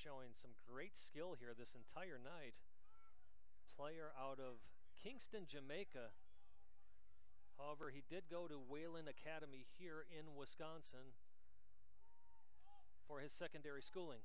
showing some great skill here this entire night. Player out of Kingston, Jamaica. However, he did go to Wayland Academy here in Wisconsin for his secondary schooling.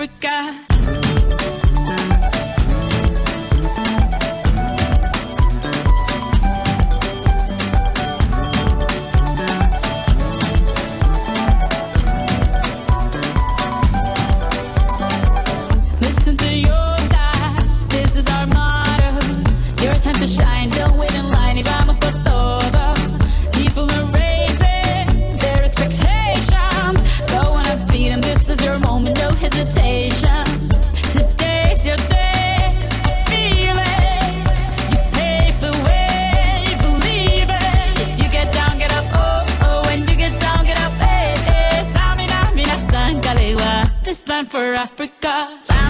Africa. Africa.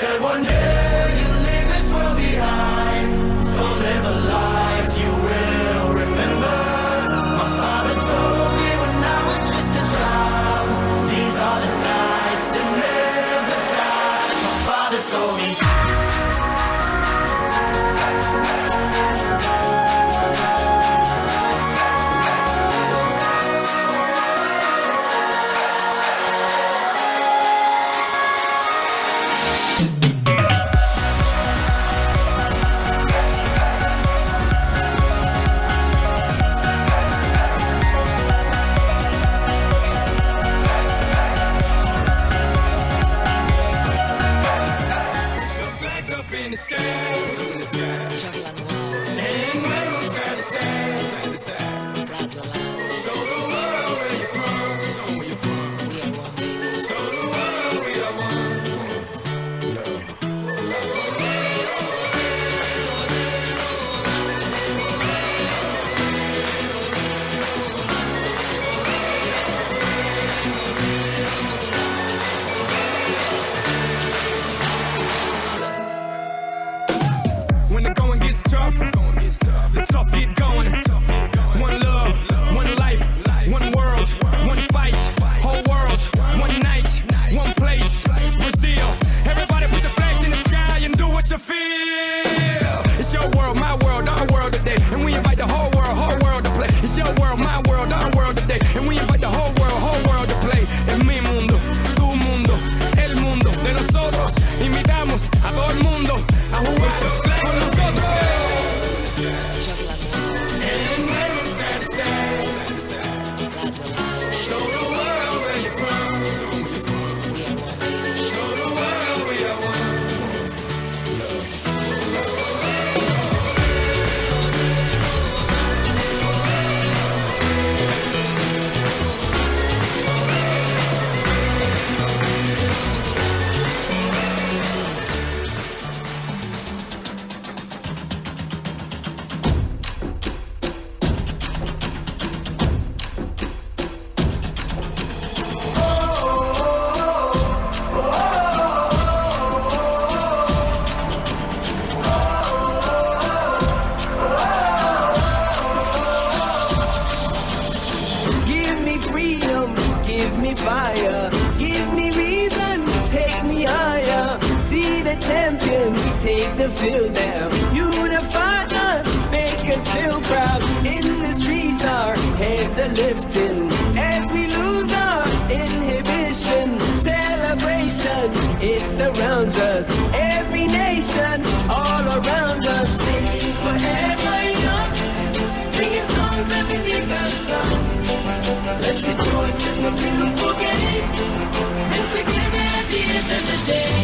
said, One day the field now. Unify us, make us feel proud. In the streets, our heads are lifting as we lose our inhibition. Celebration, it surrounds us. Every nation, all around us, sing forever young. Singing songs that think are sung. Let's rejoice in the beautiful game. And together at the end of the day,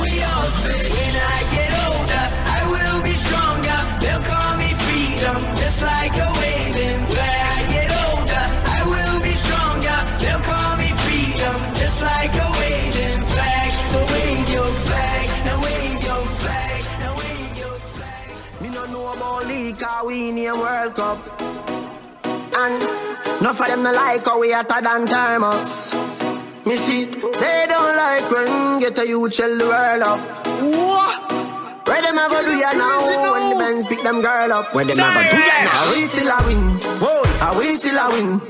we all say, when I get league, cause we name World Cup. And enough of them no like how we hotter than thermos. Me see, they don't like when get a youth shell the world up. What? Where them a do ya now? When the men pick them girl up. Where them a go do ya now? We still a win. Whoa, are we still a win?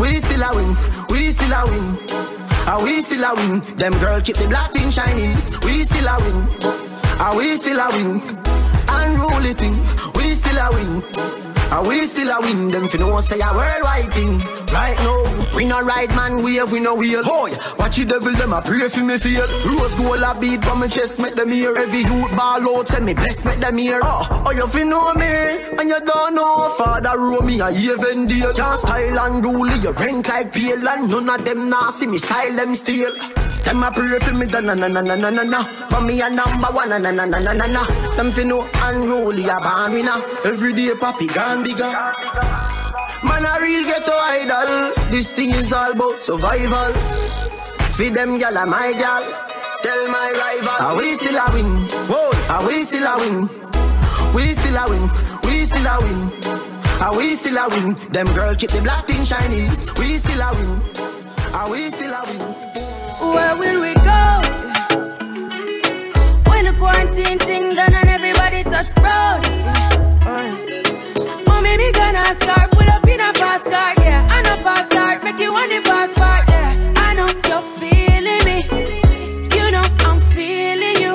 We still a win. We still a win. Are we still a win? Them girl keep the black thing shining. We still a win. Are we still a win? Unruly thing. Still a win. Are we still a win? Them fi know say a worldwide thing. Right now, we no ride man wave, we no wheel. Boy, watch the devil them a pray for me feel. Rose gold a beat from my chest, make them hear. Every youth ball out, say me bless, make them hear. Oh, oh you fi know me, and you don't know Father row me a even deal. Can't style and rule, you rent like pale, and none of them nah see me style them steal. Them a pray for me, da na na na na na na na. But me a number one, na na na na na na na. Them fi know unruly a born winner. Every day papi gone bigger. Man a real ghetto idol. This thing is all about survival. Feed them gyal a my gyal. Tell my rival. Are we still a win? Whoa, are we still a win? We still a win. We still a win. Are we still a win? Them girl keep the black thing shining. We still a win. Are we still a win? Where will we go? When the quarantine thing done and everybody touch road. Oh, maybe gonna start, pull up in a fast car, yeah. And a fast start, make you want the fast part, yeah. I know you're feeling me. You know I'm feeling you.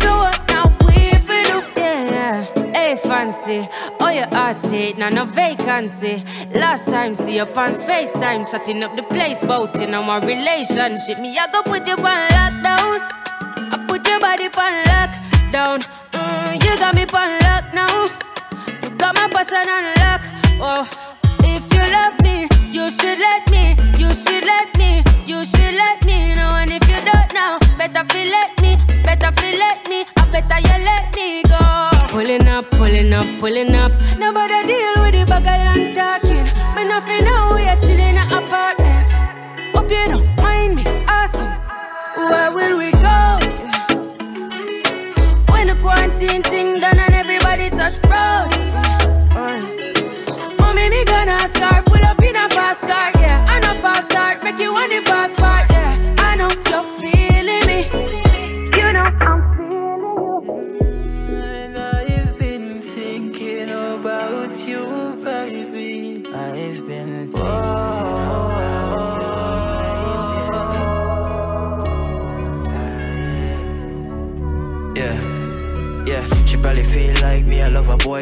So what now we for do, yeah. Hey, fancy. Oh, your heart state, now no Last time, see you on FaceTime, chatting up the place, bout in our relationship. Me, I go put you on lockdown. I put your body on lockdown. Mm, you got me on lock now. You got my person on lock. Oh, if you love me, you should let me. You should let me. You should let me know. And if you don't know, better feel let me. Better feel let me. I better you let me go. Pulling up, pulling up, pulling up.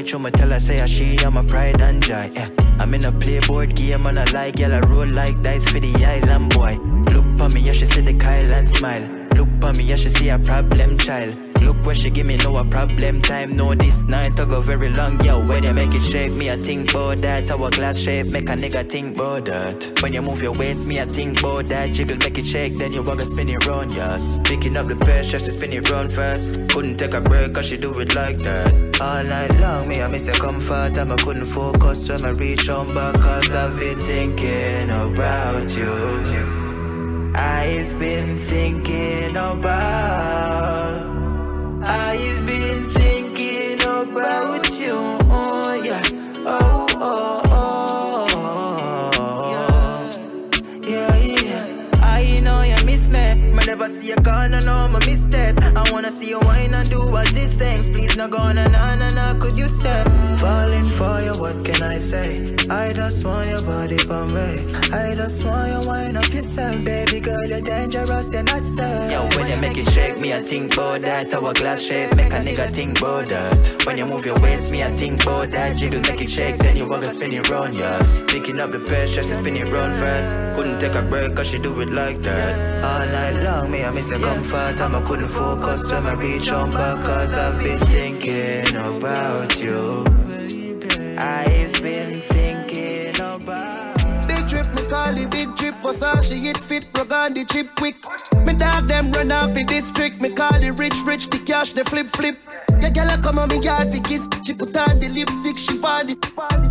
Boy. True, me tell her say I she I'm a pride and joy. Yeah. I'm in a playboard game and I like y'all. I roll like dice for the island boy. Look for me, yeah, she see the Kyle and smile. Look for me, yeah, she see a problem child. Where she give me no a problem time. No, this night to go very long, yo. When you make it shake me, I think about that. Hourglass shape, make a nigga think about that. When you move your waist, me, I think about that. Jiggle, make it shake, then you walk and spin it round, yes. Picking up the pressure, she spin it round fast. Couldn't take a break, cause she do it like that. All night long, me, I miss your comfort. And I couldn't focus when I reach home back, cause I've been thinking about you. I've been thinking about. Things. Please, no go on na na na na, could you stay? Falling for you, what can I say? I just want your body for me. I just want you wine up yourself, baby girl. You're dangerous, you're not safe. Yo, when you make it shake, me I think about that. Our glass shape, make a nigga think about that. When you move your waist, me I think about that. Jiggle, make it shake, then you walk and spin it round, yes. Picking up the pressure, she spin it round fast. Couldn't take a break, cause she do it like that. All night long, me I miss the comfort. I'm I couldn't focus when I reach on back, cause I've been thinking about you. I've been thinking about Big drip, me call it big drip. Versace, it fit, the chip quick. Me dog them run off the district. Me call it rich, rich, the cash, the flip, flip. Yeah, girl, I come on me yard for kiss. She put on the lipstick, she it.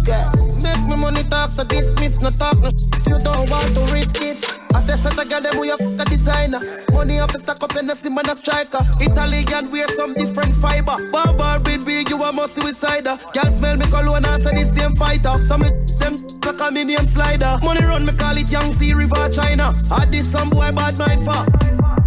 Yeah. Make me money talk, so dismiss, no talk, no You don't want to risk it. I test that got them, we a fuck a designer. Money off the stack up and the sim man a striker. Italian wear some different fiber. Barbar with big, you a must suicider. Can't smell me cologne and say this damn fighter. Some of them like a minion slider. Money run, me call it Sea River China. I this some boy bad mind for.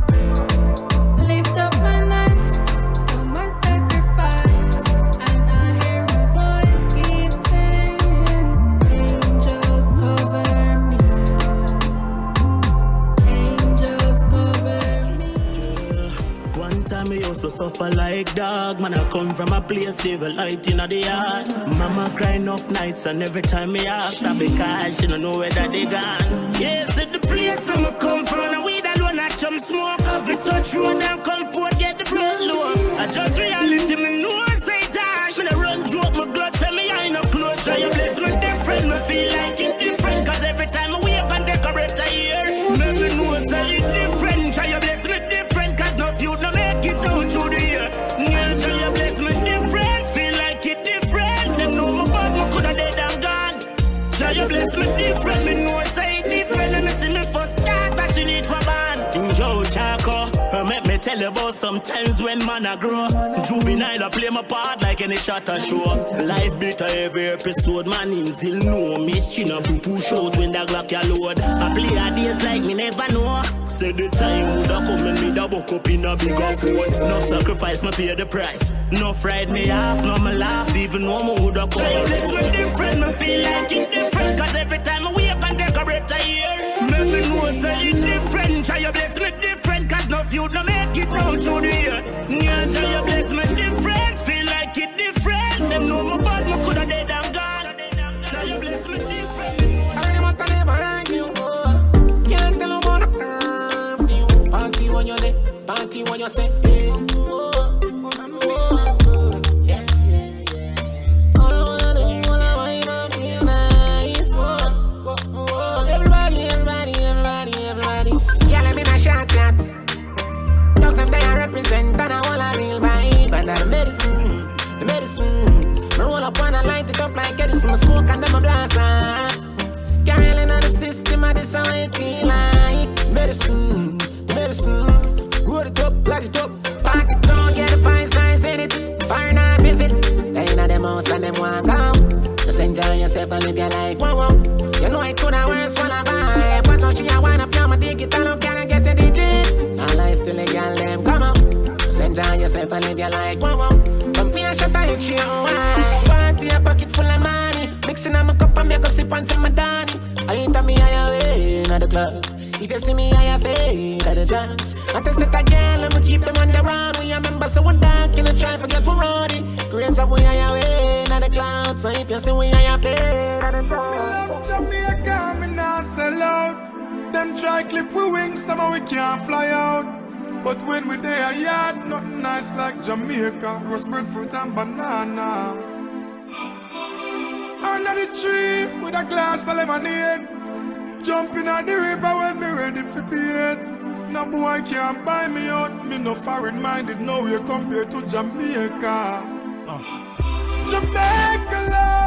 Suffer like dog. Man, I come from a place, devil light in the yard. Mama cry off nights, and every time me ask, I because she don't know where that they gone. Yes, at the place I'm come from, and weed alone, I chum smoke. Every touch road and come forth, get the bread low. I just reality, me know tell about sometimes when man a grow. Juvenile, I play my part like any shot a show. Life bitter every episode, man in still know. Miss China poo push out when the Glock ya load. I play a days like me never know. Say the time woulda come and me da buck up in a bigger phone. No sacrifice, me pay the price. No fried me off, no me laugh, even though me woulda come. Try bless me different, me feel like it different. Cause every time I wake and decorate a year, make me know say it different. Try your bless me different, cause no make it out through the year. Yeah, try your bless me different, feel like it different. Them know my bad, me coulda dead and gone. Try your bless me different. Sorry, I'm never hang you. Can't tell I for you. Party when you're there, party when you say. Hey. Blast off. Carrying on the system, and this how it feel like. Medicine, medicine. Roll it up, light it up. Park it down, get the vibes nice in it. Fire not visit. They in them house and them want go. Just enjoy yourself and live your life. Whoa, whoa. You know it could have worse when I vibe. But when she a wind up, you my. I don't care, I get the digit. All I still a girl, them come on. Just enjoy yourself and live your life. Whoa, whoa. Come here, shut up, it's your wine. Party, a pocket full of money. Mixing up my cup and make a sip until my Danny. I ain't me I away in the club. If you see me, I fade at the dance. I test it again, let me keep them on the run. We are members of one dark, in a try forget we're ready. Great up, we are away in the clouds. So if you see we are fade at the dance. Jamaica, me nah sell out. Them try clip we wings, somehow we can't fly out. But when we there yard, nothing nice like Jamaica. Roast breadfruit and banana. Under the tree with a glass of lemonade. Jumping at the river when me ready for bed. No boy can't buy me out. Me no foreign minded, no way compared to Jamaica. Uh. Jamaica love,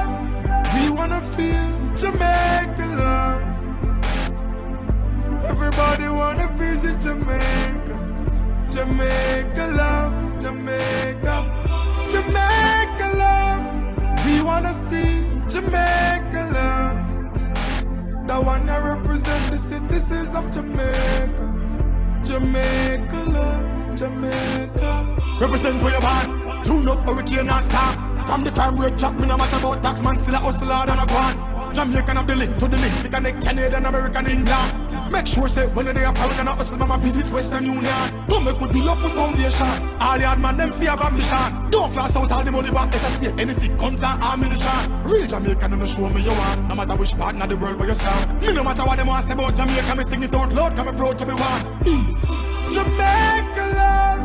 the link to Canadian, American, England. Make sure say when they are foreign and hustle, mama visit Western Union. Don't make we build up with foundation. All the hard man them fear of ambition. Don't flash out all the money back, SSP, sick guns and ammunition. Real Jamaican, no show me you want. No matter which part of the world where you stand. Me no matter what them want say about Jamaica, me sing it out loud, come proud to be one. Peace. Jamaica love,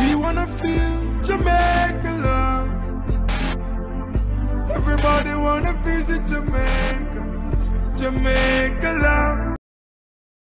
we wanna feel Jamaica love. Everybody wanna visit Jamaica, to make love.